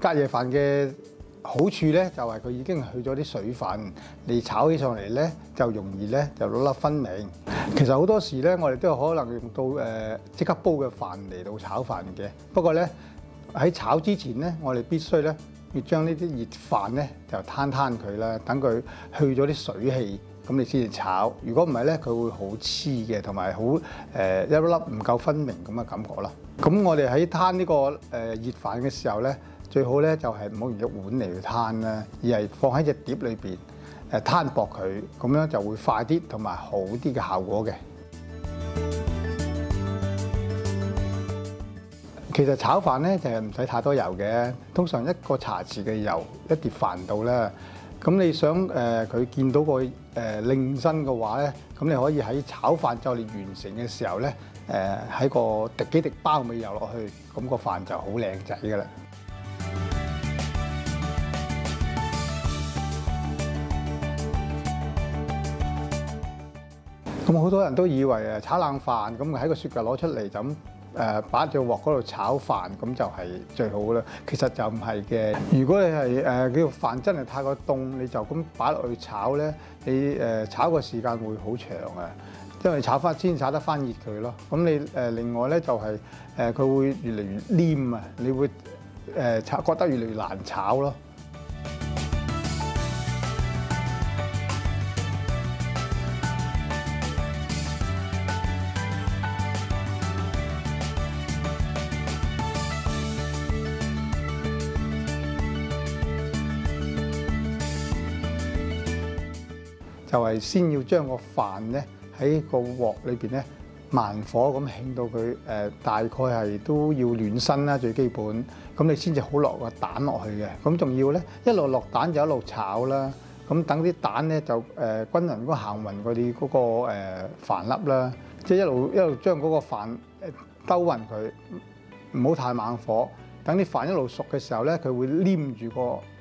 隔夜飯嘅好處咧，就係佢已經去咗啲水分，你炒起上嚟咧就容易咧就粒粒分明。其實好多時咧，我哋都有可能用到誒即刻煲嘅飯嚟到炒飯嘅。不過咧喺炒之前咧，我哋必須咧要將呢啲熱飯咧就攤攤佢啦，等佢去咗啲水氣，咁你先至炒。如果唔係咧，佢會好黐嘅，同埋好誒一粒粒唔夠分明咁嘅感覺啦。咁我哋喺攤呢個誒熱飯嘅時候咧，最好咧就係唔好用隻碗嚟去攤啦，而係放喺只碟裏邊誒攤薄佢，咁樣就會快啲同埋好啲嘅效果嘅。其實炒飯咧就係唔使太多油嘅，通常一個茶匙嘅油一碟飯度啦。咁你想誒佢見到個誒靚身嘅話咧，咁你可以喺炒飯就嚟完成嘅時候咧，誒喺個滴幾滴包尾油落去，咁個飯就好靚仔㗎啦。咁好多人都以為誒炒冷飯咁喺個雪櫃攞出嚟就咁誒擺喺隻鑊嗰度炒飯，咁就係最好啦。其實就唔係嘅。如果你係誒叫飯真係太過凍，你就咁擺落去炒咧，你誒炒個時間會好長啊。因為炒翻先炒得翻熱佢咯。咁你誒另外咧就係誒佢會越嚟越黏啊，你會誒炒覺得越嚟越難炒咯。就係先要將個飯咧喺個鑊裏邊咧慢火咁興到佢誒大概係都要暖身啦，最基本咁你先至好落個蛋落去嘅。咁仲要咧一路落蛋就一路炒啦。咁等啲蛋咧就誒均勻嗰行勻嗰啲嗰個誒飯粒啦，即係一路一路將嗰個飯兜勻佢，唔好太猛火。等啲飯一路熟嘅時候咧，佢會黏住個